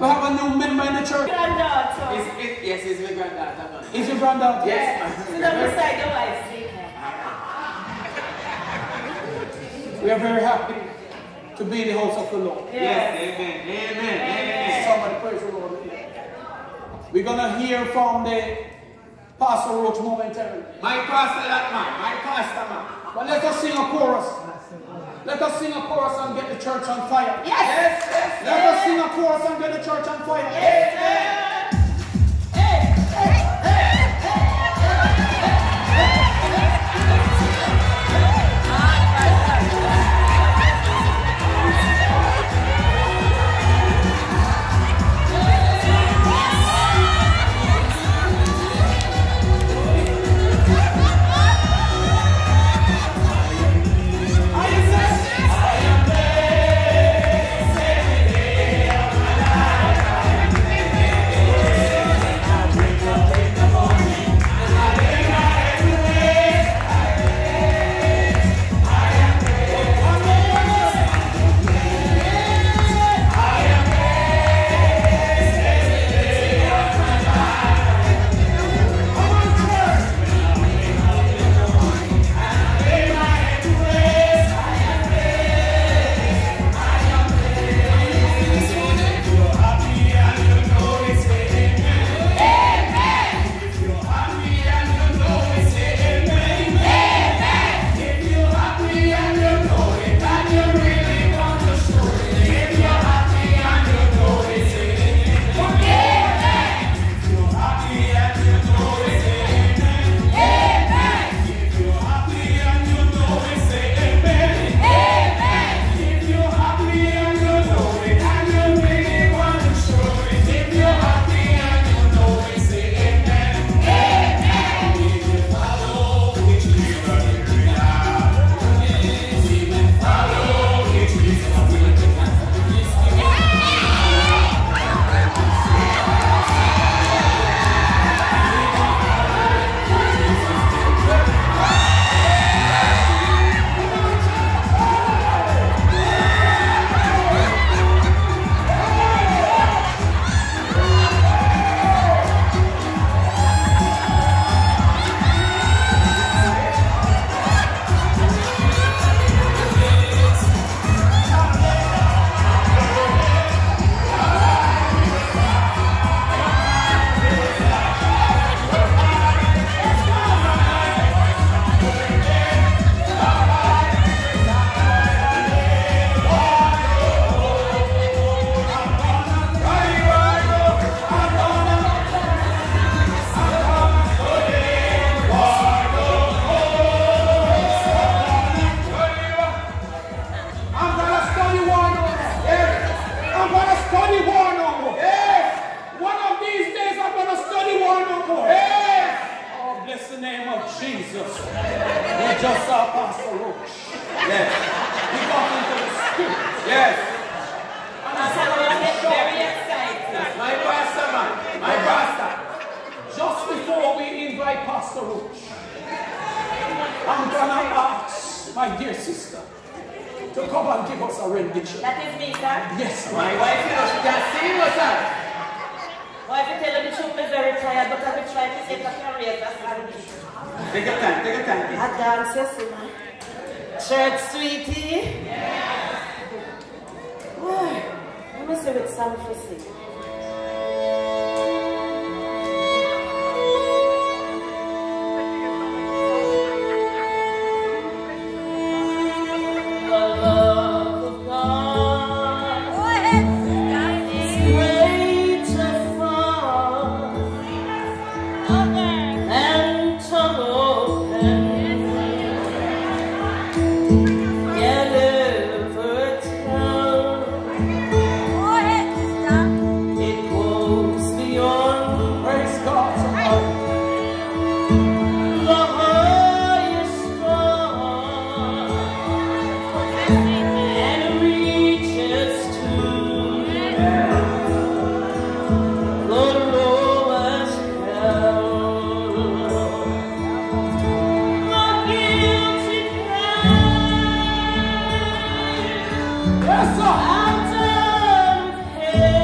We have a new member in the church. Granddaughter. Is it, yes, it's my granddaughter, man. Is your granddaughter? Yes. Sit down beside your wife, see her. We are very happy to be in the house of the Lord. Yes, amen, amen, amen. Somebody praise the Lord. We're gonna hear from the Pastor Roach momentarily. My pastor, that man, my pastor, man. But let us sing a chorus. Let us sing a chorus and get the church on fire. Yes. Yes, yes, Let us sing a chorus and get the church on fire. Hey, just saw Pastor Roach. Yes, He got into the spirit. yes. And I how I get very excited. My pastor, man. My pastor. just before we invite Pastor Roach, I'm gonna ask my dear sister to come and give us a rendition. That is me, sir. Yes, My wife, you know, she can sing, that? Well, if you tell you the truth, I'm very tired, but I will try to get a career. That's how it is. Take your time, take your time. I dance, yes. Church, sweetie. Yes. Boy, let me see what song for. Yes, sir. Out of hell.